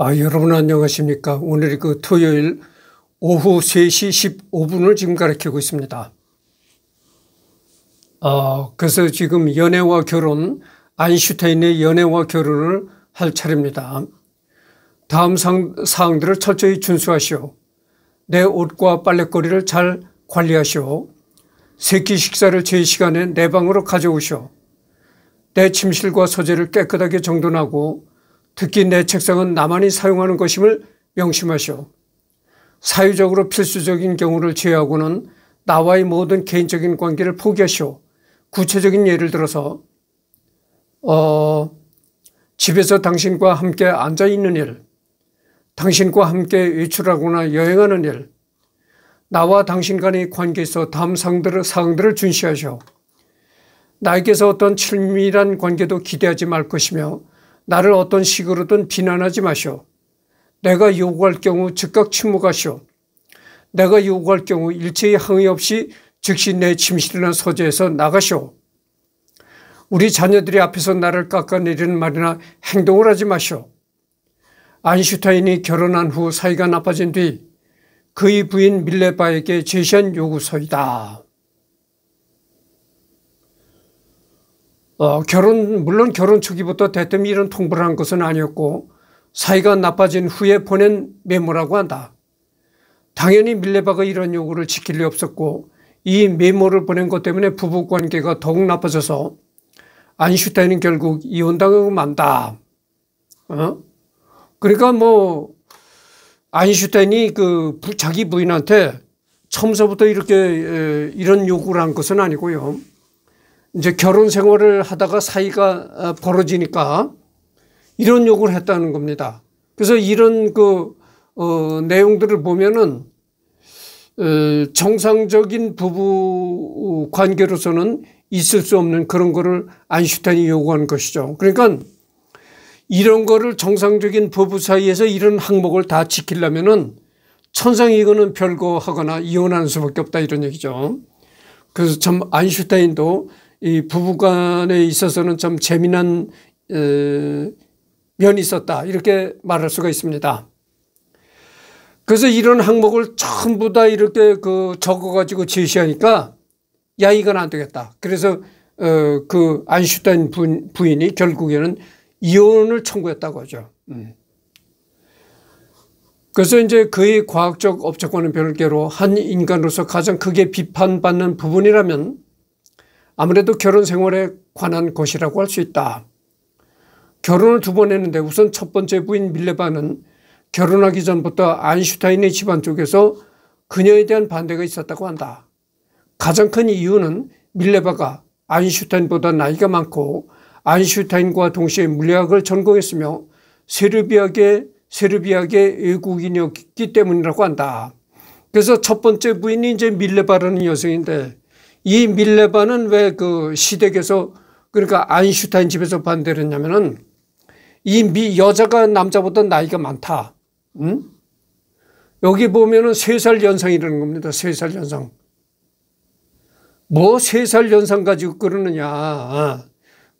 아, 여러분 안녕하십니까. 오늘이 그 토요일 오후 3시 15분을 지금 가리키고 있습니다. 아, 그래서 지금 연애와 결혼, 아인슈타인의 연애와 결혼을 할 차례입니다. 다음 상, 사항들을 철저히 준수하시오. 내 옷과 빨래거리를 잘 관리하시오. 새끼 식사를 제 시간에 내 방으로 가져오시오. 내 침실과 소재를 깨끗하게 정돈하고 특히 내 책상은 나만이 사용하는 것임을 명심하시오. 사유적으로 필수적인 경우를 제외하고는 나와의 모든 개인적인 관계를 포기하시오. 구체적인 예를 들어서 어, 집에서 당신과 함께 앉아 있는 일, 당신과 함께 외출하거나 여행하는 일, 나와 당신 간의 관계에서 다음 사항들을, 사항들을 준시하시오. 나에게서 어떤 친밀한 관계도 기대하지 말 것이며 나를 어떤 식으로든 비난하지 마시오. 내가 요구할 경우 즉각 침묵하시오. 내가 요구할 경우 일체의 항의 없이 즉시 내 침실이나 소재에서 나가시오. 우리 자녀들이 앞에서 나를 깎아내리는 말이나 행동을 하지 마시오. 안슈타인이 결혼한 후 사이가 나빠진 뒤 그의 부인 밀레바에게 제시한 요구서이다. 어, 결혼, 물론 결혼 초기부터 대뜸 이런 통보를 한 것은 아니었고 사이가 나빠진 후에 보낸 메모라고 한다. 당연히 밀레바가 이런 요구를 지킬 리 없었고 이 메모를 보낸 것 때문에 부부 관계가 더욱 나빠져서 안슈타인은 결국 이혼당하고 만다. 어? 그러니까 뭐 아인슈타인이 그 자기 부인한테 처음서부터 이렇게 이런 요구를 한 것은 아니고요. 이제 결혼 생활을 하다가 사이가 어, 벌어지니까 이런 요구를 했다는 겁니다. 그래서 이런 그, 어, 내용들을 보면은, 어, 정상적인 부부 관계로서는 있을 수 없는 그런 거를 안슈타인이 요구한 것이죠. 그러니까 이런 거를 정상적인 부부 사이에서 이런 항목을 다 지키려면은 천상 이거는 별거 하거나 이혼하는 수밖에 없다 이런 얘기죠. 그래서 참 안슈타인도 이 부부간에 있어서는 좀 재미난 면이 있었다 이렇게 말할 수가 있습니다. 그래서 이런 항목을 전부 다 이렇게 그 적어가지고 제시하니까 야 이건 안 되겠다. 그래서 어 그 안슈타인 부인 이 결국에는 이혼을 청구했다고 하죠. 음. 그래서 이제 그의 과학적 업적과는 별개로 한 인간으로서 가장 크게 비판받는 부분이라면 아무래도 결혼 생활에 관한 것이라고 할 수 있다. 결혼을 두 번 했는데 우선 첫 번째 부인 밀레바는 결혼하기 전부터 아인슈타인의 집안 쪽에서 그녀에 대한 반대가 있었다고 한다. 가장 큰 이유는 밀레바가 아인슈타인보다 나이가 많고 아인슈타인과 동시에 물리학을 전공했으며 세르비아계 세르비아계 외국인이었기 때문이라고 한다. 그래서 첫 번째 부인이 이제 밀레바라는 여성인데 이 밀레바는 왜그 시댁에서 그러니까 아인슈타인 집에서 반대를 했냐면은 이 미, 여자가 남자보다 나이가 많다. 응? 여기 보면은 세 살 연상이라는 겁니다. 세 살 연상. 뭐 세 살 연상 가지고 그러느냐.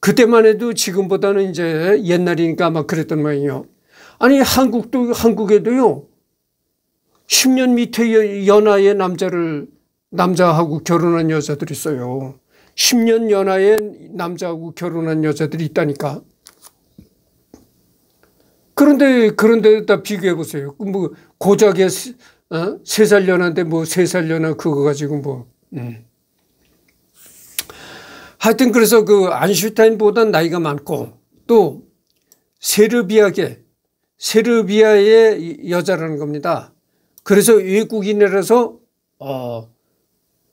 그때만 해도 지금보다는 이제 옛날이니까 아마 그랬던 모양이요. 아니, 한국도, 한국에도요. 10년 밑에 연하의 남자를 남자하고 결혼한 여자들이 있어요. 10년 연하의 남자하고 결혼한 여자들이 있다니까. 그런데, 그런데다 비교해 보세요. 그 뭐, 고작에 어? 3살 연하인데 뭐 3살 연하 그거 가지고 뭐. 음. 하여튼 그래서 그 안슈타인보다 나이가 많고 또 세르비아계, 세르비아의 여자라는 겁니다. 그래서 외국인이라서, 어,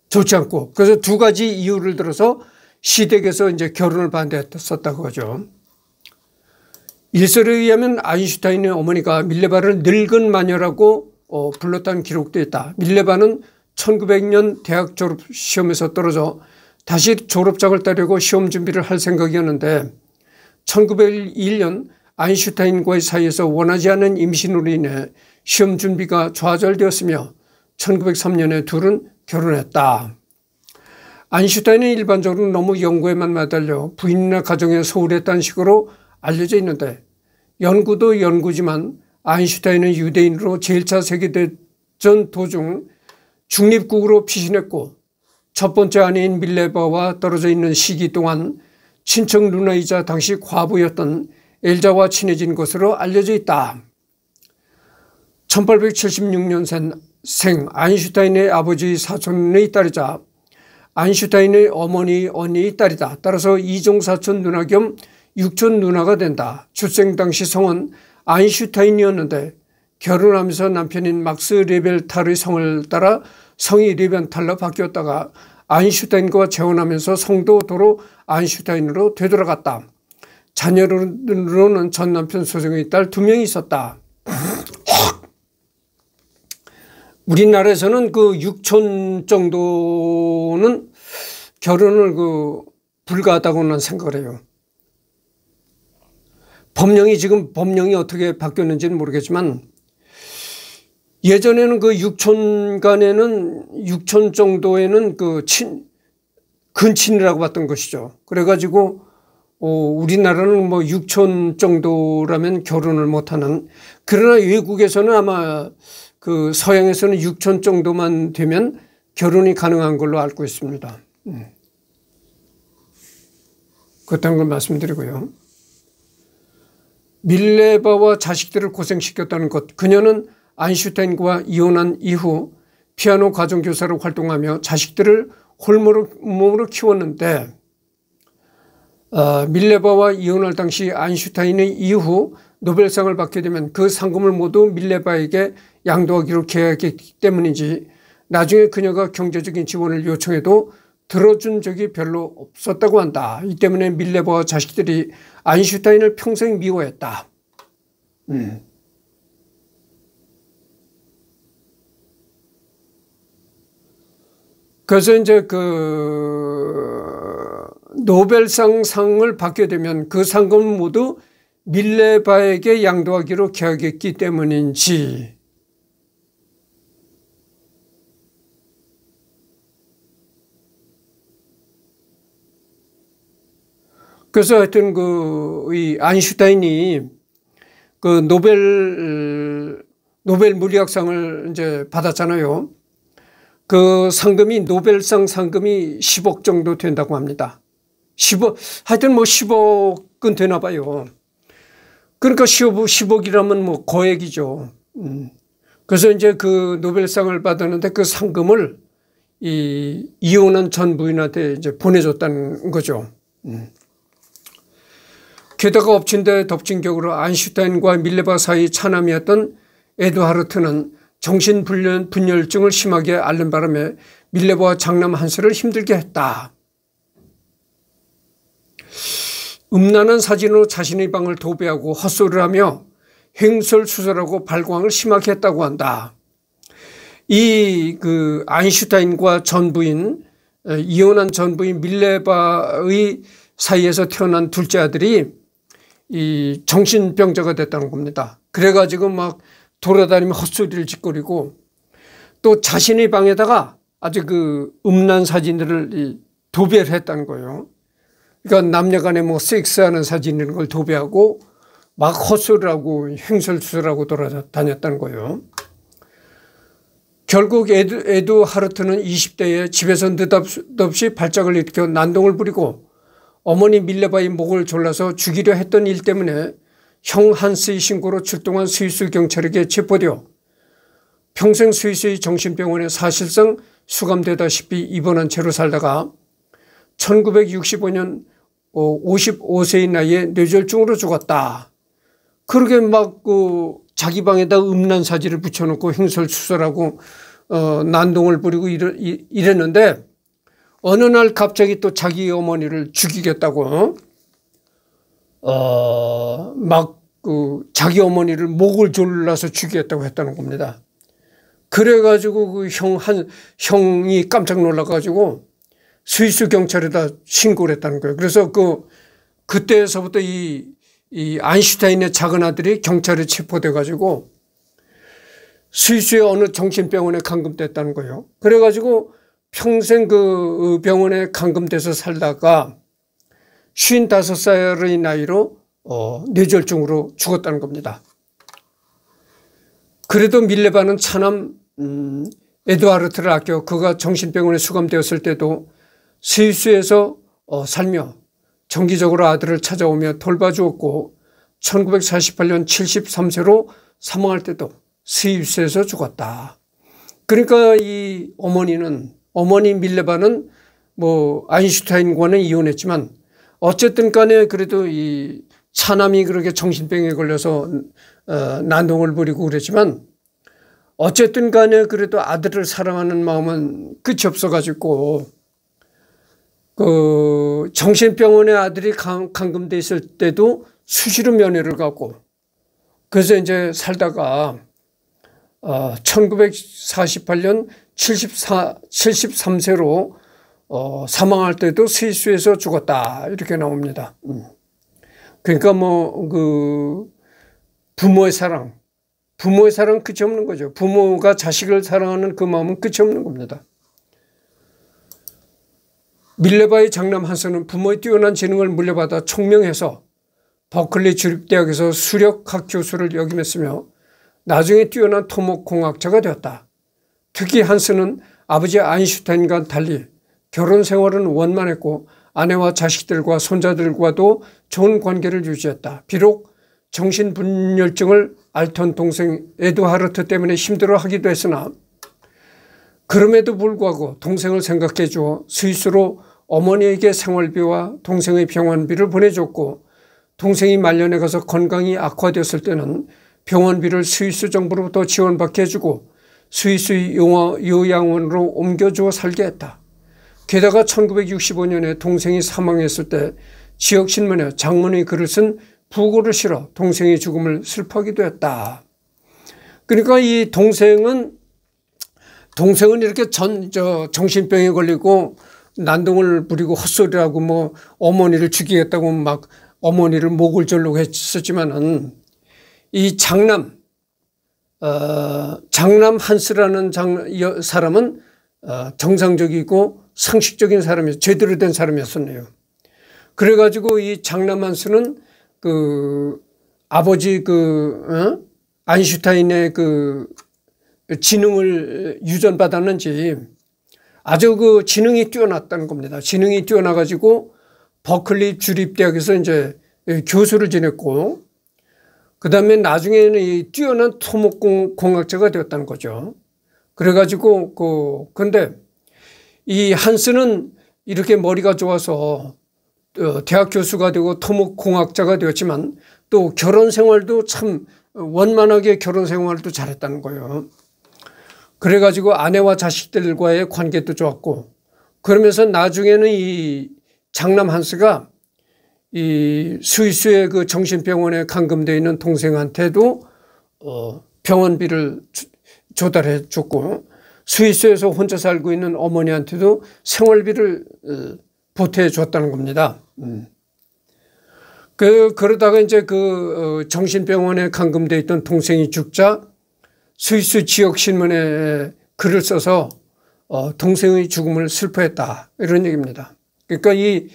좋지 않고 그래서 두 가지 이유를 들어서 시댁에서 이제 결혼을 반대했었다고 하죠. 일설에 의하면 아인슈타인의 어머니가 밀레바를 늙은 마녀라고 어, 불렀다는 기록도 있다. 밀레바는 1900년 대학 졸업 시험에서 떨어져 다시 졸업장을 따려고 시험 준비를 할 생각이었는데 1901년 아인슈타인과의 사이에서 원하지 않은 임신으로 인해 시험 준비가 좌절되었으며 1903년에 둘은 결혼했다. 안슈타인은 일반적으로 너무 연구에만 매달려 부인이나 가정에 소홀했다는 식으로 알려져 있는데 연구도 연구지만 아인슈타인은 유대인으로 제1차 세계대전 도중 중립국으로 피신했고 첫 번째 아내인 밀레바와 떨어져 있는 시기 동안 친척 누나이자 당시 과부였던 엘자와 친해진 것으로 알려져 있다. 1876년생 아인슈타인의 아버지 사촌의 딸이자 아인슈타인의 어머니 언니의 딸이다. 따라서 이종사촌 누나 겸 육촌 누나가 된다. 출생 당시 성은 아인슈타인이었는데 결혼하면서 남편인 막스 레벨탈의 성을 따라 성이 리벤탈로 바뀌었다가 아인슈타인과 재혼하면서 성도 도로 아인슈타인으로 되돌아갔다. 자녀로는 전 남편 소정의 딸 두 명이 있었다. 우리나라에서는 그 6천 정도는 결혼을 그 불가하다고는 생각을 해요. 법령이 지금 법령이 어떻게 바뀌었는지는 모르겠지만 예전에는 그 6천 간에는 6천 정도에는 그 친, 근친이라고 봤던 것이죠. 그래가지고 어, 우리나라는 뭐 6천 정도라면 결혼을 못하는 그러나 외국에서는 아마 그 서양에서는 6천 정도만 되면 결혼이 가능한 걸로 알고 있습니다. 음. 그렇다는 걸 말씀드리고요. 밀레바와 자식들을 고생시켰다는 것. 그녀는 아인슈타인과 이혼한 이후 피아노 가정교사로 활동하며 자식들을 홀몸으로 키웠는데 어, 밀레바와 이혼할 당시 아인슈타인의 이후 노벨상을 받게 되면 그 상금을 모두 밀레바에게 양도하기로 계약했기 때문인지 나중에 그녀가 경제적인 지원을 요청해도 들어준 적이 별로 없었다고 한다. 이 때문에 밀레바와 자식들이 아인슈타인을 평생 미워했다. 음. 그래서 이제 그 노벨상 상을 받게 되면 그 상금을 모두 밀레바에게 양도하기로 계약했기 때문인지 그래서 하여튼 그 이 아인슈타인이 그 노벨 노벨 물리학상을 이제 받았잖아요. 그 상금이 노벨상 상금이 10억 정도 된다고 합니다. 10억 하여튼 뭐 10억은 되나 봐요. 그러니까 10억, 10억 이라면 뭐 거액이죠. 음. 그래서 이제 그 노벨상을 받았는데 그 상금을 이 이혼한 전 부인한테 이제 보내줬다는 거죠. 음. 게다가 엎친 데 덮친 격으로 아인슈타인과 밀레바 사이 차남이었던 에드하르트는 정신분열증을 심하게 앓는 바람에 밀레바와 장남 한스를 힘들게 했다. 음란한 사진으로 자신의 방을 도배하고 헛소리를 하며 행설수설하고 발광을 심하게 했다고 한다. 이 그 아인슈타인과 전부인 이혼한 전부인 밀레바의 사이에서 태어난 둘째 아들이 이 정신병자가 됐다는 겁니다. 그래가지고 막 돌아다니며 헛소리를 짓거리고 또 자신의 방에다가 아주 그 음란 사진들을 도배를 했다는 거예요. 그러니까 남녀 간에 뭐 섹스하는 사진 이런 걸 도배하고 막 헛소리를 하고 행설수설하고 돌아다녔다는 거예요. 결국 에드, 에두아르트는 20대에 집에서 느닷없이 발작을 일으켜 난동을 부리고 어머니 밀레바의 목을 졸라서 죽이려 했던 일 때문에 형 한스의 신고로 출동한 스위스 경찰에게 체포되어 평생 스위스의 정신병원에 사실상 수감되다시피 입원한 채로 살다가 1965년 55세의 나이에 뇌졸중으로 죽었다. 그렇게 막 그 자기 방에다 음란 사진을 붙여놓고 행설수설하고 어 난동을 부리고 이러, 이랬는데 어느 날 갑자기 또 자기 어머니를 죽이겠다고 어 막 그 자기 어머니를 목을 졸라서 죽이겠다고 했다는 겁니다. 그래가지고 그 형 한 형이 깜짝 놀라가지고 스위스 경찰에다 신고를 했다는 거예요. 그래서 그, 그때서부터 이, 이 아인슈타인의 작은 아들이 경찰에 체포돼 가지고 스위스의 어느 정신병원에 감금됐다는 거예요. 그래 가지고 평생 그 병원에 감금돼서 살다가 55살의 나이로 어, 뇌졸중으로 죽었다는 겁니다. 그래도 밀레바는 차남 음, 에드와르트를 아껴 그가 정신병원에 수감되었을 때도 스위스에서 어, 살며 정기적으로 아들을 찾아오며 돌봐주었고 1948년 73세로 사망할 때도 스위스에서 죽었다. 그러니까 이 어머니는 어머니 밀레바는 뭐 아인슈타인과는 이혼했지만 어쨌든 간에 그래도 이 차남이 그렇게 정신병에 걸려서 어, 난동을 부리고 그랬지만 어쨌든 간에 그래도 아들을 사랑하는 마음은 끝이 없어 가지고 그 정신병원에 아들이 감금돼 있을 때도 수시로 면회를 가고 그래서 이제 살다가 어 1948년 74, 73세로 어 사망할 때도 스위스에서 죽었다 이렇게 나옵니다. 음. 그러니까 뭐 그 부모의 사랑 부모의 사랑은 끝이 없는 거죠. 부모가 자식을 사랑하는 그 마음은 끝이 없는 겁니다. 밀레바의 장남 한스는 부모의 뛰어난 재능을 물려받아 총명해서 버클리 주립대학에서 수력학 교수를 역임했으며 나중에 뛰어난 토목공학자가 되었다. 특히 한스는 아버지 아인슈타인과 달리 결혼 생활은 원만했고 아내와 자식들과 손자들과도 좋은 관계를 유지했다. 비록 정신분열증을 앓던 동생 에드하르트 때문에 힘들어하기도 했으나 그럼에도 불구하고 동생을 생각해 주어 스위스로 어머니에게 생활비와 동생의 병원비를 보내줬고 동생이 말년에 가서 건강이 악화되었을 때는 병원비를 스위스 정부로부터 지원받게 해주고 스위스 요양원으로 옮겨주어 살게 했다. 게다가 1965년에 동생이 사망했을 때 지역 신문에 장문의 글을 쓴 부고를 실어 동생의 죽음을 슬퍼하기도 했다. 그러니까 이 동생은 동생은 이렇게 전, 저, 정신병에 걸리고 난동을 부리고 헛소리하고 뭐 어머니를 죽이겠다고 막 어머니를 목을 졸르고 했었지만은 이 장남, 어, 장남 한스라는 장, 사람은 어, 정상적이고 상식적인 사람이 제대로 된 사람이었었네요. 그래가지고 이 장남 한스는 그 아버지 그 어? 아인슈타인의 그 지능을 유전받았는지 아주 그 지능이 뛰어났다는 겁니다. 지능이 뛰어나가지고 버클리 주립대학에서 이제 교수를 지냈고 그 다음에 나중에는 이 뛰어난 토목공학자가 되었다는 거죠. 그래가지고 그 근데 이 한스는 이렇게 머리가 좋아서 어, 대학 교수가 되고 토목공학자가 되었지만 또 결혼 생활도 참 원만하게 결혼 생활도 잘했다는 거예요. 그래가지고 아내와 자식들과의 관계도 좋았고 그러면서 나중에는 이 장남 한스가 이 스위스의 그 정신병원에 감금되어 있는 동생한테도 어 병원비를 조달해 줬고 스위스에서 혼자 살고 있는 어머니한테도 생활비를 어, 보태 줬다는 겁니다. 음. 그, 그러다가 이제 그, 어, 정신병원에 감금되어 있던 동생이 죽자 스위스 지역 신문에 글을 써서 어, 동생의 죽음을 슬퍼했다. 이런 얘기입니다. 그러니까 이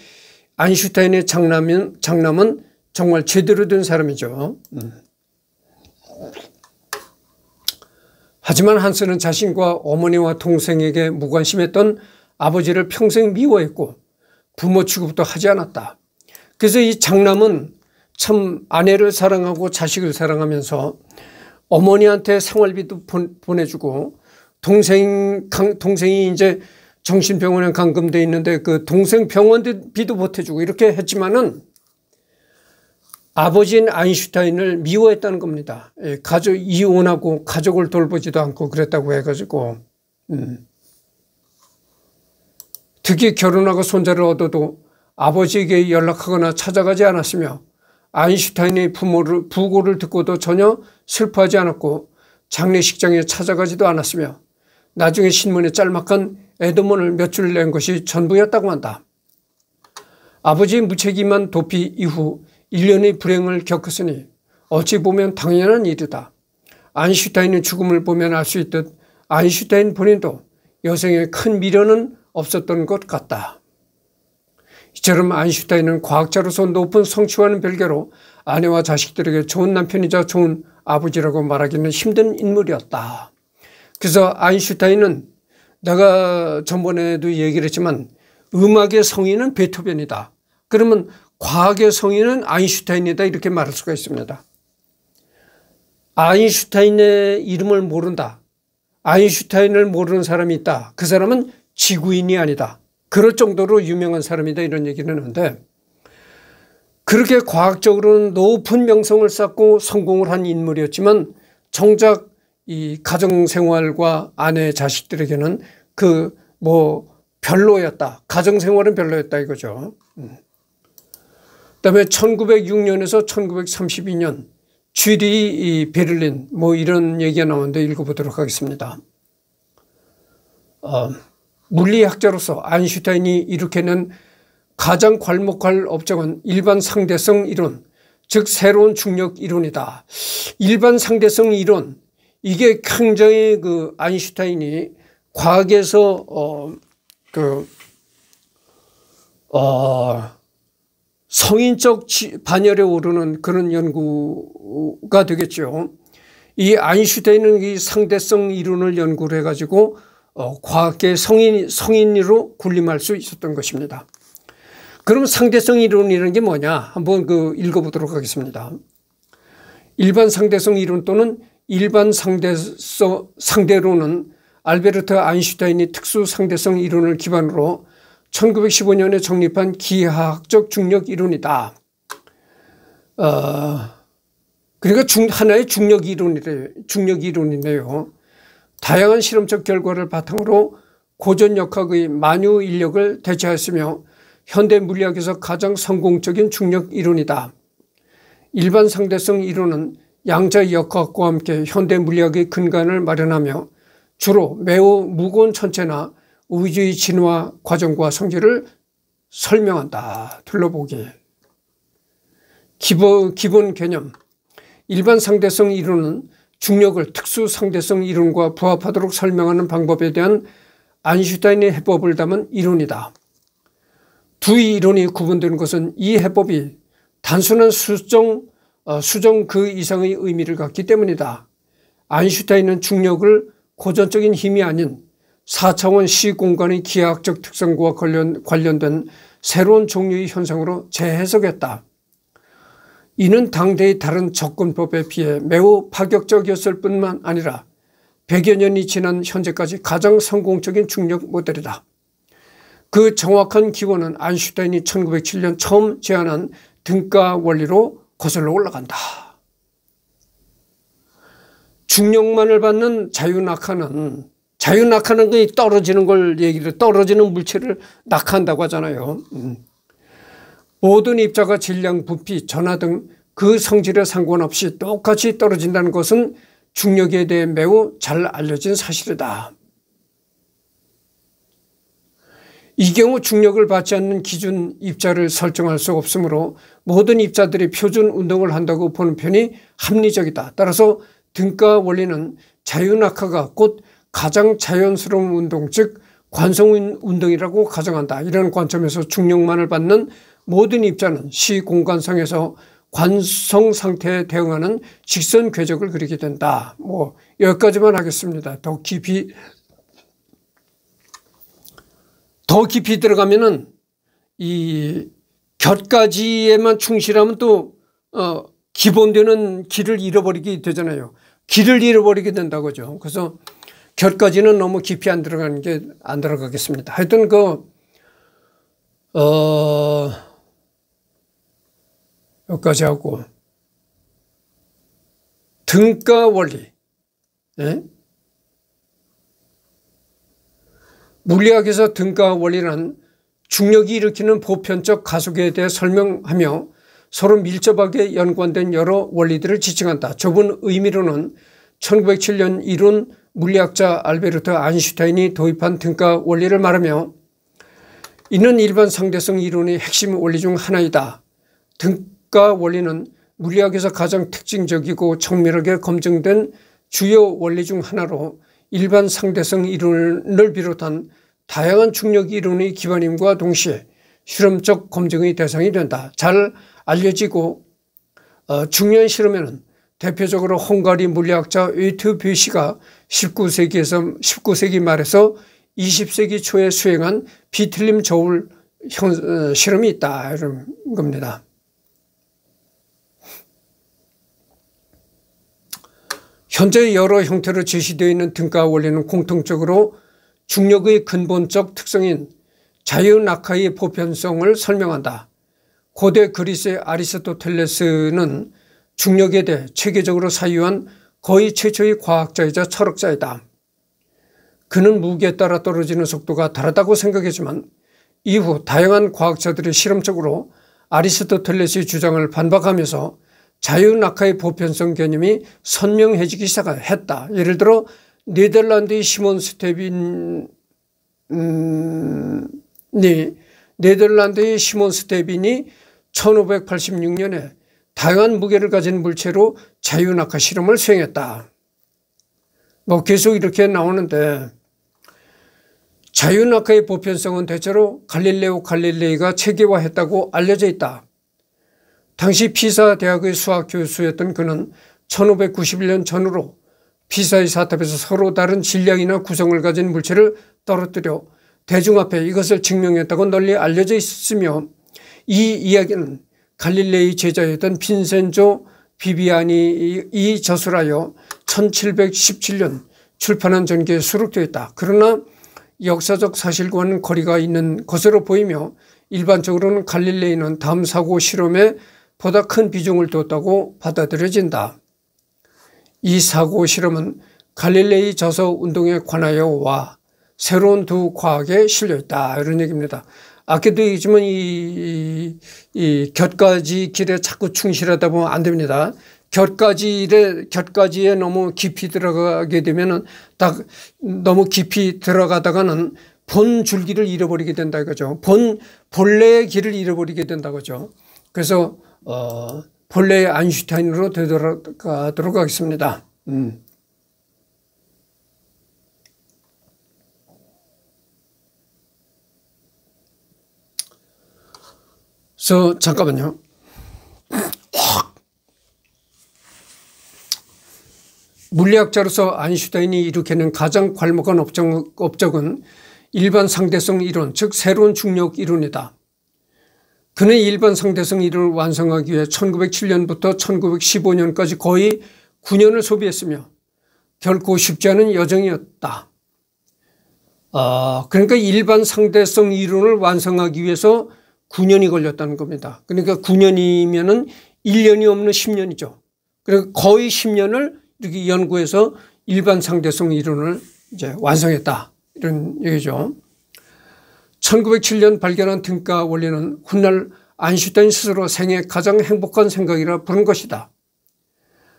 안슈타인의 장남은, 장남은 정말 제대로 된 사람이죠. 음. 하지만 한스는 자신과 어머니와 동생에게 무관심했던 아버지를 평생 미워했고 부모 취급도 하지 않았다. 그래서 이 장남은 참 아내를 사랑하고 자식을 사랑하면서 어머니한테 생활비도 보내주고 동생, 동생이 이제 정신병원에 감금돼 있는데 그 동생 병원비도 보태주고 이렇게 했지만은 아버지인 아인슈타인을 미워했다는 겁니다. 예, 가족 이혼하고 가족을 돌보지도 않고 그랬다고 해가지고 음. 특히 결혼하고 손자를 얻어도 아버지에게 연락하거나 찾아가지 않았으며 아인슈타인의 부모를 부고를 듣고도 전혀 슬퍼하지 않았고 장례식장에 찾아가지도 않았으며 나중에 신문에 짤막한 에드먼을 몇 줄 낸 것이 전부였다고 한다. 아버지의 무책임한 도피 이후 1년의 불행을 겪었으니 어찌 보면 당연한 일이다. 아인슈타인의 죽음을 보면 알 수 있듯 아인슈타인 본인도 여생에 큰 미련은 없었던 것 같다. 이처럼 아인슈타인은 과학자로서 높은 성취와는 별개로 아내와 자식들에게 좋은 남편이자 좋은 아버지라고 말하기는 힘든 인물이었다. 그래서 아인슈타인은 내가 전번에도 얘기를 했지만 음악의 성인은 베토벤이다. 그러면 과학의 성인은 아인슈타인이다 이렇게 말할 수가 있습니다. 아인슈타인의 이름을 모른다. 아인슈타인을 모르는 사람이 있다. 그 사람은 지구인이 아니다. 그럴 정도로 유명한 사람이다 이런 얘기를 하는데 그렇게 과학적으로는 높은 명성을 쌓고 성공을 한 인물이었지만 정작 이 가정생활과 아내 자식들에게는 그 뭐 별로였다. 가정생활은 별로였다 이거죠. 음. 그다음에 1906년에서 1932년 쥐리 베를린 뭐 이런 얘기가 나오는데 읽어보도록 하겠습니다. 어, 물리학자로서 아인슈타인이 일으켜낸 가장 괄목할 업적은 일반 상대성 이론, 즉 새로운 중력 이론이다. 일반 상대성 이론 이게 굉장히 그 아인슈타인이 과학에서 어 그 어, 성인적 반열에 오르는 그런 연구가 되겠죠. 이 아인슈타인은 이 상대성 이론을 연구를 해가지고 어, 과학계 성인, 성인으로 군림할 수 있었던 것입니다. 그럼 상대성 이론이라는 게 뭐냐? 한번 그 읽어보도록 하겠습니다. 일반 상대성 이론 또는 일반 상대성, 상대로는 알베르트 아인슈타인이 특수 상대성 이론을 기반으로 1915년에 정립한 기하학적 중력 이론이다. 어, 그러니까 중, 하나의 중력 이론이래, 중력 이론이네요. 다양한 실험적 결과를 바탕으로 고전역학의 만유 인력을 대체하였으며 현대 물리학에서 가장 성공적인 중력 이론이다. 일반 상대성 이론은 양자 역학과 함께 현대 물리학의 근간을 마련하며 주로 매우 무거운 천체나 우주의 진화 과정과 성질을 설명한다. 둘러보기. 기본, 개념. 일반 상대성 이론은 중력을 특수 상대성 이론과 부합하도록 설명하는 방법에 대한 안슈타인의 해법을 담은 이론이다. 두 이론이 구분되는 것은 이 해법이 단순한 수정, 어, 수정 그 이상의 의미를 갖기 때문이다. 안슈타인은 중력을 고전적인 힘이 아닌 4차원 시공간의 기하학적 특성과 관련, 관련된 새로운 종류의 현상으로 재해석했다. 이는 당대의 다른 접근법에 비해 매우 파격적이었을 뿐만 아니라 100여 년이 지난 현재까지 가장 성공적인 중력 모델이다. 그 정확한 기원은 안슈타인이 1907년 처음 제안한 등가 원리로 거슬러 올라간다. 중력만을 받는 자유낙하는 자유낙하는 게 떨어지는 걸 얘기를 떨어지는 물체를 낙한다고 하잖아요. 음. 모든 입자가 질량, 부피, 전하 등 그 성질에 상관없이 똑같이 떨어진다는 것은 중력에 대해 매우 잘 알려진 사실이다. 이 경우 중력을 받지 않는 기준 입자를 설정할 수 없으므로 모든 입자들이 표준 운동을 한다고 보는 편이 합리적이다. 따라서 등가 원리는 자유낙하가 곧 가장 자연스러운 운동 즉 관성 운동이라고 가정한다. 이런 관점에서 중력만을 받는 모든 입자는 시 공간상에서 관성 상태에 대응하는 직선 궤적을 그리게 된다. 뭐 여기까지만 하겠습니다. 더 깊이 더 깊이 들어가면은 이 곁가지에만 충실하면 또 어, 기본되는 길을 잃어버리게 되잖아요. 길을 잃어버리게 된다고죠. 그래서 결까지는 너무 깊이 안 들어가는 게 안 들어가겠습니다. 하여튼 그, 어, 여기까지 하고, 등가 원리. 예? 물리학에서 등가 원리는 중력이 일으키는 보편적 가속에 대해 설명하며 서로 밀접하게 연관된 여러 원리들을 지칭한다. 좁은 의미로는 1907년 이룬 물리학자 알베르트 아인슈타인이 도입한 등가 원리를 말하며 이는 일반 상대성 이론의 핵심 원리 중 하나이다. 등 가 원리는 물리학에서 가장 특징적이고 정밀하게 검증된 주요 원리 중 하나로 일반 상대성 이론을 비롯한 다양한 중력 이론의 기반임과 동시에 실험적 검증의 대상이 된다. 잘 알려지고 어, 중요한 실험에는 대표적으로 헝가리 물리학자 위트비시가 19세기에서 19세기 말에서 20세기 초에 수행한 비틀림 저울 어, 실험이 있다 이런 겁니다. 현재 여러 형태로 제시되어 있는 등가 원리는 공통적으로 중력의 근본적 특성인 자유낙하의 보편성을 설명한다. 고대 그리스의 아리스토텔레스는 중력에 대해 체계적으로 사유한 거의 최초의 과학자이자 철학자이다. 그는 무게에 따라 떨어지는 속도가 다르다고 생각했지만 이후 다양한 과학자들이 실험적으로 아리스토텔레스의 주장을 반박하면서 자유낙하의 보편성 개념이 선명해지기 시작했다. 예를 들어 네덜란드의 시몬 스테빈이 네덜란드의 시몬 스테빈이 1586년에 다양한 무게를 가진 물체로 자유낙하 실험을 수행했다. 뭐 계속 이렇게 나오는데 자유낙하의 보편성은 대체로 갈릴레오 갈릴레이가 체계화했다고 알려져 있다. 당시 피사 대학의 수학 교수였던 그는 1591년 전후로 피사의 사탑에서 서로 다른 질량이나 구성을 가진 물체를 떨어뜨려 대중 앞에 이것을 증명했다고 널리 알려져 있으며 이 이야기는 갈릴레이 제자였던 빈센조 비비안이 이 저술하여 1717년 출판한 전기에 수록되어 있다. 그러나 역사적 사실과는 거리가 있는 것으로 보이며 일반적으로는 갈릴레이는 다음 사고 실험에 보다 큰 비중을 뒀다고 받아들여진다. 이 사고 실험은 갈릴레이 저서 운동에 관하여와 새로운 두 과학에 실려있다. 이런 얘기입니다. 아까도 얘기했지만 이, 이 곁가지 길에 자꾸 충실하다 보면 안 됩니다. 곁가지에, 곁가지에 너무 깊이 들어가게 되면은 딱 너무 깊이 들어가다가는 본 줄기를 잃어버리게 된다 이거죠. 본, 본래의 길을 잃어버리게 된다 그죠. 그래서 어, 본래의 안슈타인으로 되돌아가도록 하겠습니다. 음. 저 잠깐만요. 물리학자로서 안슈타인이 일으키는 가장 괄목한 업적, 업적은 일반 상대성 이론, 즉 새로운 중력 이론이다. 그는 일반 상대성 이론을 완성하기 위해 1907년부터 1915년까지 거의 9년을 소비했으며 결코 쉽지 않은 여정이었다. 아, 그러니까 일반 상대성 이론을 완성하기 위해서 9년이 걸렸다는 겁니다. 그러니까 9년이면은 1년이 없는 10년이죠. 그러니까 거의 10년을 이렇게 연구해서 일반 상대성 이론을 이제 완성했다. 이런 얘기죠. 1907년 발견한 등가 원리는 훗날 안슈타인 스스로 생애 가장 행복한 생각이라 부른 것이다.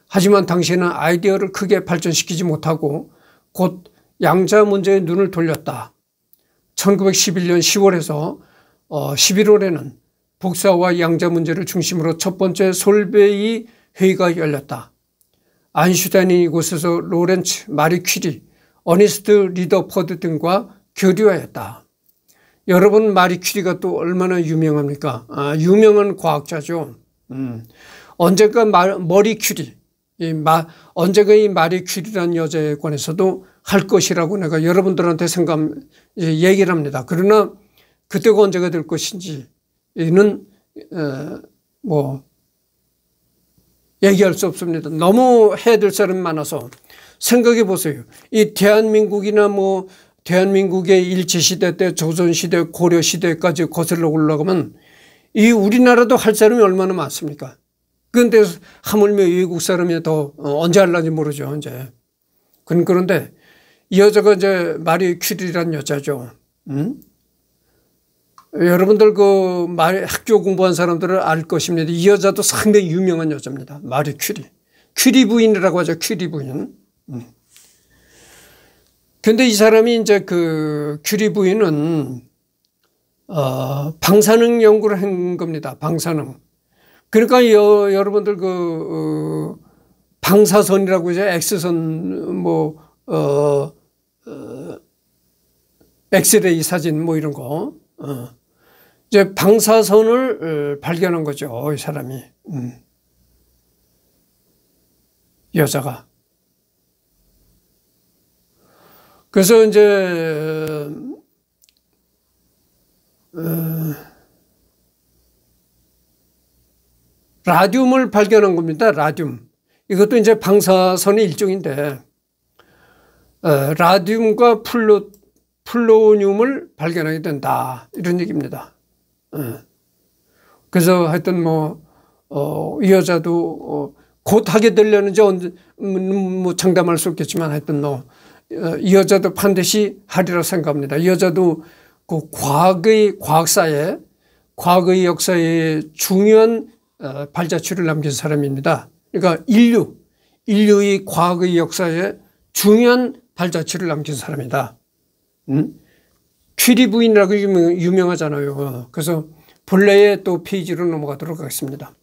하지만 당시에는 아이디어를 크게 발전시키지 못하고 곧 양자 문제에 눈을 돌렸다. 1911년 10월에서 11월에는 복사와 양자 문제를 중심으로 첫 번째 솔베이 회의가 열렸다. 아인슈타인이 이곳에서 로렌츠, 마리 퀴리, 어니스트 러더퍼드 등과 교류하였다. 여러분 마리 퀴리가 또 얼마나 유명합니까? 아, 유명한 과학자죠. 음. 언제가 마, 마리 퀴리, 이 마, 언제가 이 마리 퀴리라는 여자에 관해서도 할 것이라고 내가 여러분들한테 생각, 얘기를 합니다. 그러나 그때가 언제가 될 것인지는, 어, 뭐, 얘기할 수 없습니다. 너무 해야 될 사람이 많아서 생각해 보세요. 이 대한민국이나 뭐 대한민국의 일제시대 때 조선시대 고려시대까지 거슬러 올라가면 이 우리나라도 할 사람이 얼마나 많습니까 그런데 하물며 외국 사람이 더 어, 언제 할란지 모르죠 이제 그런데 이 여자가 이제 마리 퀴리란 여자죠 음? 여러분들 그 말, 학교 공부한 사람들은 알 것입니다. 이 여자도 상당히 유명한 여자입니다. 마리 퀴리. 퀴리 부인이라고 하죠. 퀴리 부인. 음. 근데 이 사람이 이제 그 큐리 부인은 어, 방사능 연구를 한 겁니다. 방사능. 그러니까 여, 여러분들 그 어, 방사선이라고 이제 엑스선 뭐 어, 어, 엑스레이 사진 뭐 이런 거. 어. 이제 방사선을 어, 발견한 거죠. 이 사람이. 음. 여자가. 그래서 이제 어, 라듐을 발견한 겁니다. 라듐. 이것도 이제 방사선의 일종인데 어, 라듐과 플로, 플로늄을 발견하게 된다. 이런 얘기입니다. 어. 그래서 하여튼 뭐, 어, 이 여자도 어, 곧 하게 되려는지 언제, 음, 뭐 장담할 수 없겠지만 하여튼 뭐, 어, 이 여자도 반드시 하리라 생각합니다. 이 여자도 그 과거의 과학사에 과거의 역사에 중요한 어, 발자취를 남긴 사람입니다. 그러니까 인류, 인류의 과거의 역사에 중요한 발자취를 남긴 사람이다. 음? 퀴리 부인이라고 유명 하잖아요. 그래서 본래의 또 페이지로 넘어가도록 하겠습니다.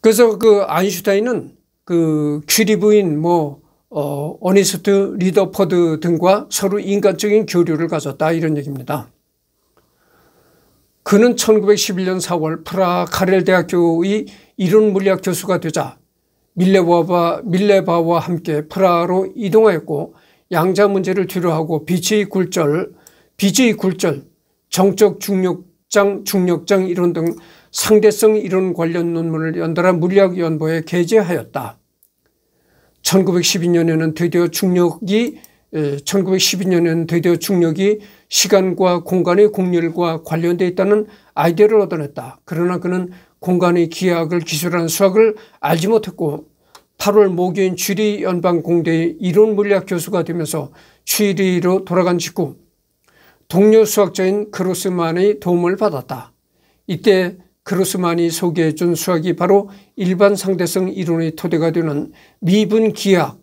그래서 그 아인슈타인은 그 퀴리 부인 뭐 어, 어니스트 러더퍼드 등과 서로 인간적인 교류를 가졌다 이런 얘기입니다. 그는 1911년 4월 프라하 카렐 대학교의 이론 물리학 교수가 되자 밀레바와, 밀레바와 함께 프라하로 이동하였고 양자 문제를 뒤로하고 빛의 굴절, 빛의 굴절, 정적 중력장, 중력장 이론 등 상대성 이론 관련 논문을 연달아 물리학 연보에 게재하였다. 1912년에는 드디어 중력이 1912년에는 드디어 중력이 시간과 공간의 공률과 관련되어 있다는 아이디어를 얻어냈다. 그러나 그는 공간의 기하학을 기술하는 수학을 알지 못했고 8월 모교인 취리 연방공대의 이론 물리학 교수가 되면서 취리로 돌아간 직후 동료 수학자인 그로스만의 도움을 받았다. 이때 그로스만이 소개해 준 수학이 바로 일반 상대성 이론의 토대가 되는 미분 기하학,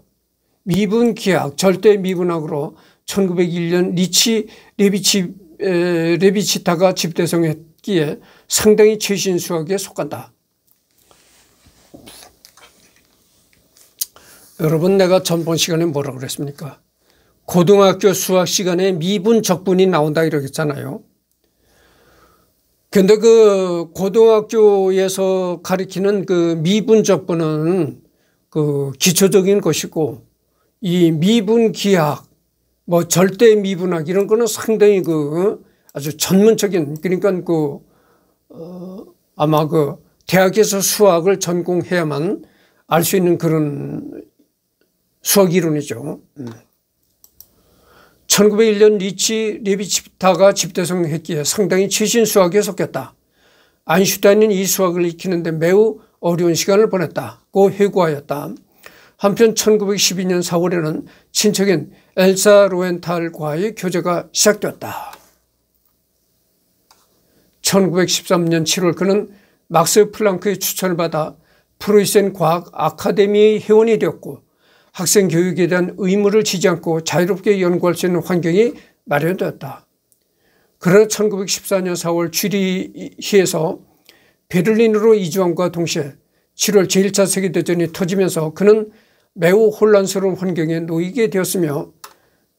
미분 기하학, 절대 미분학으로 1901년 리치 레비치 레비치비타가 집대성했기에 상당히 최신 수학에 속한다. 여러분 내가 전번 시간에 뭐라 그랬습니까? 고등학교 수학 시간에 미분 적분이 나온다 이러겠잖아요. 근데 그 고등학교에서 가리키는 그 미분 적분은 그 기초적인 것이고 이 미분 기학 뭐 절대 미분학 이런 거는 상당히 그 아주 전문적인 그러니까 그 어, 아마 그 대학에서 수학을 전공해야만 알 수 있는 그런 수학 이론이죠. 1901년 음. 리치 레비치타가 집대성했기에 상당히 최신 수학에 속했다. 아인슈타인은 이 수학을 익히는데 매우 어려운 시간을 보냈다고 해고하였다. 한편 1912년 4월에는 친척인 엘사 로엔탈과의 교제가 시작되었다. 1913년 7월 그는 막스 플랑크의 추천을 받아 프로이센 과학 아카데미의 회원이 되었고 학생 교육에 대한 의무를 지지 않고 자유롭게 연구할 수 있는 환경이 마련되었다. 그러나 1914년 4월 취리히에서 베를린으로 이주함과 동시에 7월 제1차 세계대전이 터지면서 그는 매우 혼란스러운 환경에 놓이게 되었으며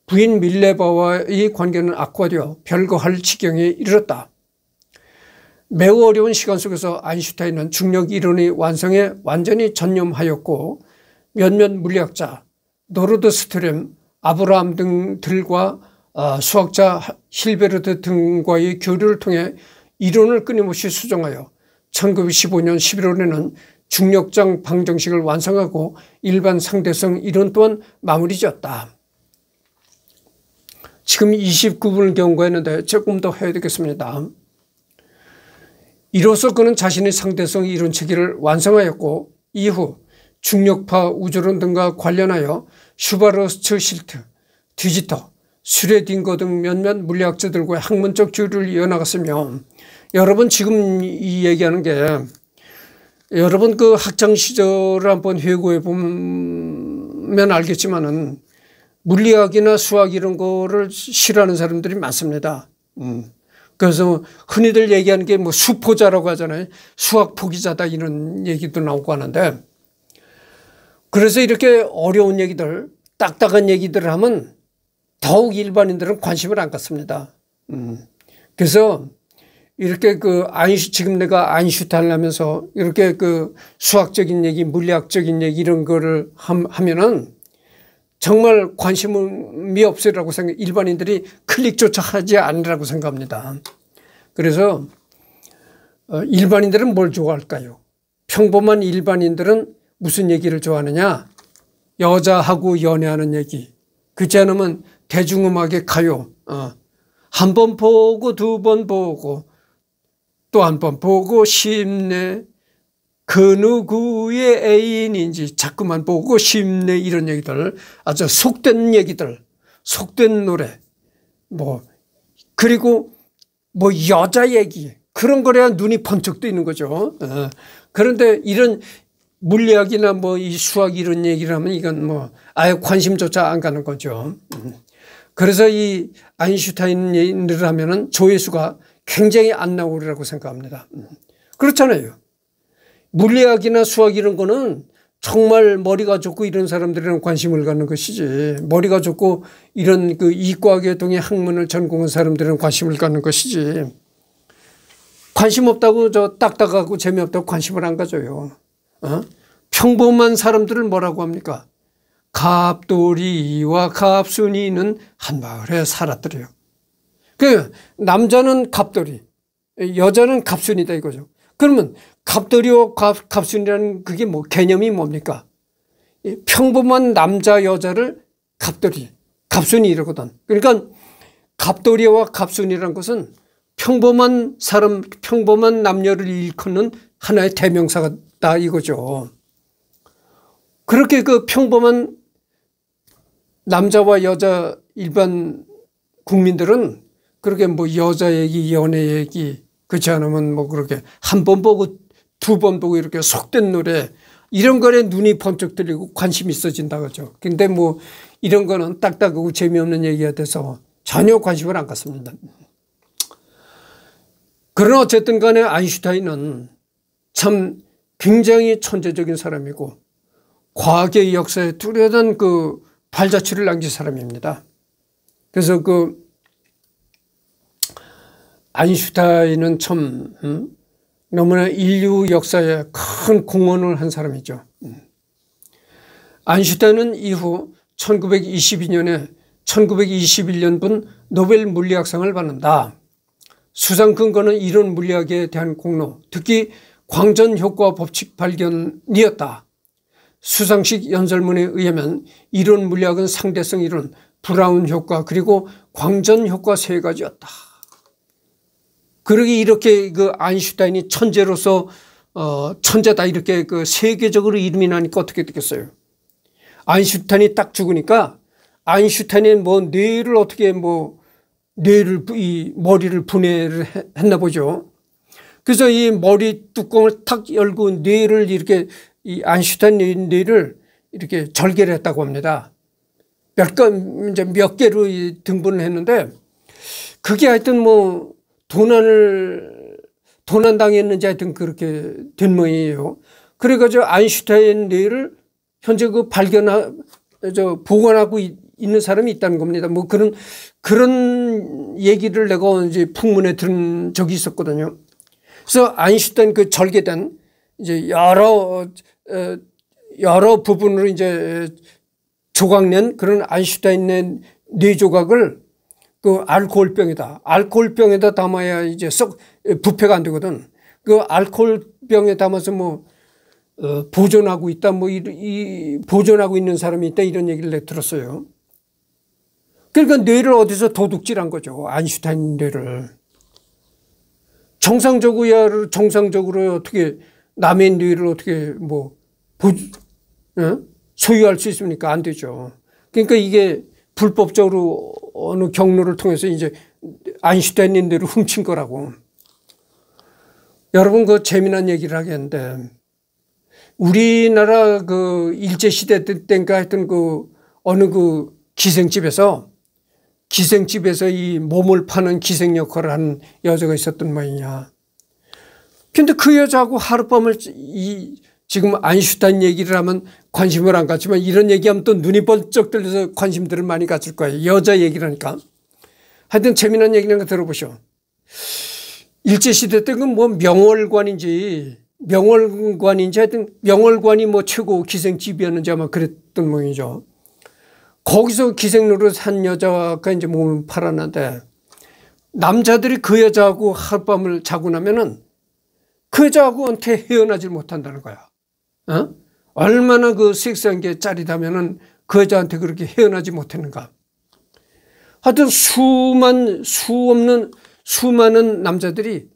부인 밀레바와의 관계는 악화되어 별거할 지경에 이르렀다. 매우 어려운 시간 속에서 아인슈타인은 중력 이론의 완성에 완전히 전념하였고 몇몇 물리학자, 노르드스트룀, 아브라함 등들과 어, 수학자 힐베르트 등과의 교류를 통해 이론을 끊임없이 수정하여 1915년 11월에는 중력장 방정식을 완성하고 일반 상대성 이론 또한 마무리 지었다. 지금 29분을 경과했는데 조금 더 해야 되겠습니다. 이로써 그는 자신의 상대성 이론 체계를 완성하였고 이후 중력파 우주론 등과 관련하여 슈바르츠실트, 드 지터, 슈뢰딩거 등 몇몇 물리학자들과 학문적 교류를 이어나갔으며 여러분 지금 이 얘기하는 게 여러분 그 학창 시절을 한번 회고해 보면 알겠지만은 물리학이나 수학 이런 거를 싫어하는 사람들이 많습니다. 음. 그래서 흔히들 얘기하는 게 뭐 수포자라고 하잖아요. 수학 포기자다 이런 얘기도 나오고 하는데 그래서 이렇게 어려운 얘기들, 딱딱한 얘기들을 하면 더욱 일반인들은 관심을 안 갖습니다. 음. 그래서 이렇게 그 아인슈 지금 내가 아인슈타인 하면서 이렇게 그 수학적인 얘기, 물리학적인 얘기 이런 거를 하면은 정말 관심이 없으라고 생각, 일반인들이 클릭조차 하지 않으라고 생각합니다. 그래서 어, 일반인들은 뭘 좋아할까요? 평범한 일반인들은 무슨 얘기를 좋아하느냐? 여자하고 연애하는 얘기. 그렇지 않으면 대중음악의 가요. 어. 한번 보고 두 번 보고 또 한 번 보고 싶네. 그 누구의 애인인지 자꾸만 보고 싶네 이런 얘기들 아주 속된 얘기들 속된 노래 뭐 그리고 뭐 여자 얘기 그런 거래야 눈이 번쩍 뜨이는 거죠. 어. 그런데 이런 물리학이나 뭐 이 수학 이런 얘기를 하면 이건 뭐 아예 관심조차 안 가는 거죠. 음. 그래서 이 아인슈타인을 하면은 조회수가 굉장히 안 나오리라고 생각합니다. 음. 그렇잖아요. 물리학이나 수학 이런 거는 정말 머리가 좋고 이런 사람들이랑 관심을 갖는 것이지 머리가 좋고 이런 그 이과계통의 학문을 전공한 사람들은 관심을 갖는 것이지 관심 없다고 저 딱딱하고 재미없다고 관심을 안 가져요. 어? 평범한 사람들을 뭐라고 합니까? 갑돌이와 갑순이는 한 마을에 살았더래요. 그 남자는 갑돌이, 여자는 갑순이다 이거죠. 그러면 갑돌이와 갑, 갑순이라는 그게 뭐 개념이 뭡니까? 평범한 남자 여자를 갑돌이, 갑순이 이러거든. 그러니까 갑돌이와 갑순이라는 것은 평범한 사람, 평범한 남녀를 일컫는 하나의 대명사 다 이거죠. 그렇게 그 평범한 남자와 여자 일반 국민들은 그렇게 뭐 여자 얘기, 연애 얘기, 그렇지 않으면 뭐 그렇게 한 번 보고 두 번 보고 이렇게 속된 노래 이런 거에 눈이 번쩍 들리고 관심이 있어진다 그죠. 근데 뭐 이런 거는 딱딱하고 재미없는 얘기가 돼서 전혀 관심을 안 갖습니다. 그러나 어쨌든 간에 아인슈타인은 참 굉장히 천재적인 사람이고 과학의 역사에 뚜렷한 그 발자취를 남긴 사람입니다. 그래서 그 아인슈타인은 참 음, 너무나 인류 역사에 큰 공헌을 한 사람이죠. 음. 아인슈타인은 이후 1922년에 1921년분 노벨 물리학상을 받는다. 수상 근거는 이론 물리학에 대한 공로, 특히 광전 효과 법칙 발견이었다. 수상식 연설문에 의하면 이론 물리학은 상대성 이론, 브라운 효과 그리고 광전 효과 세 가지였다. 그러기 이렇게 그 아인슈타인이 천재로서 어 천재다 이렇게 그 세계적으로 이름이 나니까 어떻게 됐겠어요. 아인슈타인이 딱 죽으니까 아인슈타인의 뭐 뇌를 어떻게 뭐 뇌를 이 머리를 분해를 했나 보죠. 그래서 이 머리 뚜껑을 탁 열고 뇌를 이렇게 이 아인슈타인 뇌를 이렇게 절개를 했다고 합니다. 몇 건, 이제 몇 개로 등분을 했는데 그게 하여튼 뭐 도난을, 도난당했는지 하여튼 그렇게 된 모양이에요. 그래가지고 아인슈타인 뇌를 현재 그 발견하, 저, 보관하고 있는 사람이 있다는 겁니다. 뭐 그런, 그런 얘기를 내가 이제 풍문에 들은 적이 있었거든요. 그래서 아인슈타인 그 절개된 이제 여러 어, 여러 부분으로 이제 조각낸 그런 아인슈타인의 뇌 조각을 그 알코올병에다 알코올병에다 담아야 이제 썩 부패가 안 되거든. 그 알코올병에 담아서 뭐 어, 보존하고 있다 뭐 이, 이 보존하고 있는 사람이 있다 이런 얘기를 내 들었어요. 그러니까 뇌를 어디서 도둑질한 거죠. 아인슈타인 뇌를. 정상적으로 정상적으로 어떻게 남의 뇌를 어떻게 뭐 어? 소유할 수 있습니까? 안 되죠. 그러니까 이게 불법적으로 어느 경로를 통해서 이제 아인슈타인 대로 훔친 거라고. 여러분 그 재미난 얘기를 하겠는데 우리나라 그 일제시대 때인가 하여튼 그 어느 그 기생집에서 기생집에서 이 몸을 파는 기생 역할을 하는 여자가 있었던 모양이야. 근데 그 여자하고 하룻밤을 이 지금 아인슈타인 얘기를 하면 관심을 안 갖지만 이런 얘기하면 또 눈이 번쩍 들려서 관심들을 많이 갖을 거예요. 여자 얘기라니까. 하여튼 재미난 얘기는 거 들어보셔. 일제시대 때그뭐 명월관인지 명월관인지 하여튼 명월관이 뭐 최고 기생집이었는지 아마 그랬던 모양이죠. 거기서 기생노릇 한 여자가 이제 몸을 팔았는데 남자들이 그 여자하고 하룻밤을 자고 나면은 그 여자하고 한테 헤어나질 못한다는 거야. 어? 얼마나 그 섹스한 게 짜릿하면은 그 여자한테 그렇게 헤어나지 못했는가. 하여튼 수만, 수 없는, 수많은 남자들이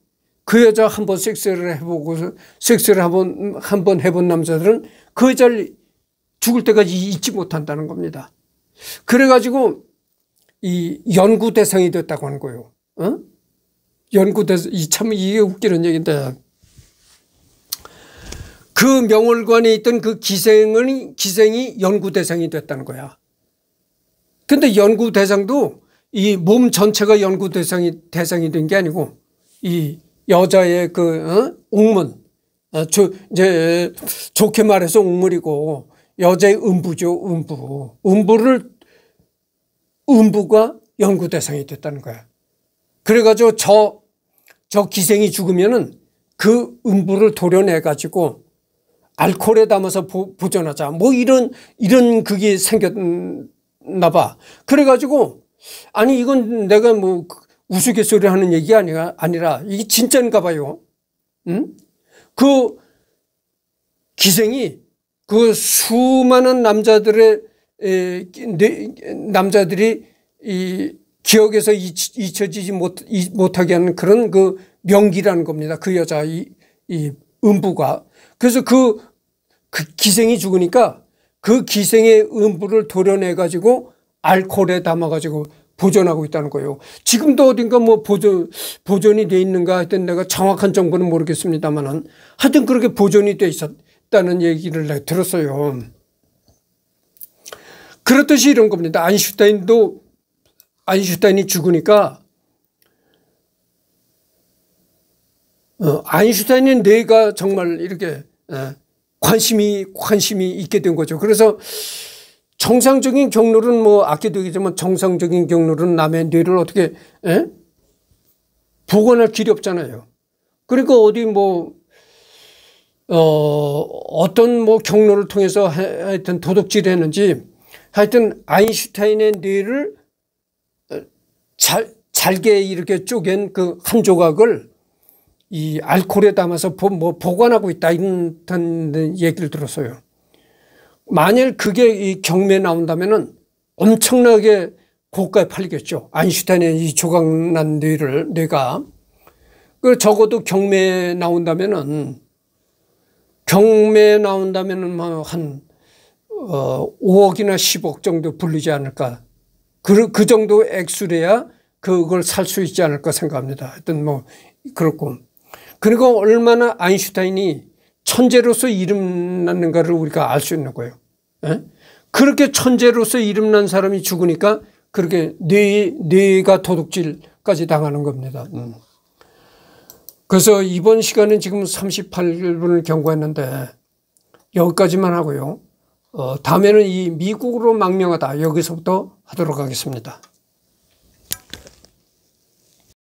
그 여자 한 번 섹스를 해보고, 섹스를 한 번, 한 번 해본 남자들은 그 여자를 죽을 때까지 잊지 못한다는 겁니다. 그래가지고 이 연구 대상이 됐다고 하는 거예요. 어? 연구 대상, 참 이게 웃기는 얘기인데 그 명월관에 있던 그 기생은, 기생이 연구 대상이 됐다는 거야. 근데 연구 대상도 이 몸 전체가 연구 대상이, 대상이 된 게 아니고 이 여자의 그, 어? 옥문. 어, 저, 이제 좋게 말해서 옥물이고 여자의 음부죠, 음부. 음부를, 음부가 연구 대상이 됐다는 거야. 그래가지고 저, 저 기생이 죽으면은 그 음부를 도려내가지고 알코올에 담아서 보, 보존하자. 뭐 이런, 이런 그게 생겼나 봐. 그래가지고 아니 이건 내가 뭐 우스갯소리 하는 얘기 아니라, 아니라 이게 진짜인가 봐요. 응? 그 기생이 그 수많은 남자들의 에, 남자들이 이 기억에서 잊혀지지 못, 못하게 하는 그런 그 명기라는 겁니다. 그 여자 이, 이 음부가. 그래서 그, 그 기생이 죽으니까 그 기생의 음부를 도려내 가지고 알코올에 담아 가지고 보존하고 있다는 거예요. 지금도 어딘가 뭐 보존, 보존이 돼 있는가 하여튼 내가 정확한 정보는 모르겠습니다만은 하여튼 그렇게 보존이 돼 있었다는 얘기를 내가 들었어요. 그렇듯이 이런 겁니다. 아인슈타인도 아인슈타인이 죽으니까 어, 아인슈타인의 뇌가 정말 이렇게 예, 관심이 관심이 있게 된 거죠. 그래서 정상적인 경로는 뭐 아껴두겠지만 정상적인 경로는 남의 뇌를 어떻게 에? 예? 복원할 길이 없잖아요. 그러니까 어디 뭐 어, 어떤 뭐 경로를 통해서 하여튼 도둑질 했는지 하여튼 아인슈타인의 뇌를 잘, 잘게 이렇게 쪼갠 그 한 조각을 이 알코올에 담아서 뭐 보관하고 있다 이런 얘기를 들었어요. 만일 그게 이 경매에 나온다면은 엄청나게 고가에 팔리겠죠. 아인슈타인의 이 조각난 뇌를, 뇌가. 그 적어도 경매에 나온다면은 경매에 나온다면은 뭐한 어, 5억이나 10억 정도 불리지 않을까. 그, 그 정도 액수래야 그걸 살 수 있지 않을까 생각합니다. 하여튼 뭐 그렇고. 그리고 얼마나 아인슈타인이 천재로서 이름 났는가를 우리가 알 수 있는 거예요. 에? 그렇게 천재로서 이름난 사람이 죽으니까 그렇게 뇌, 뇌가 도둑질까지 당하는 겁니다. 음. 그래서 이번 시간은 지금 38분을 경고했는데 여기까지만 하고요. 어, 다음에는 이 미국으로 망명하다 여기서부터 하도록 하겠습니다.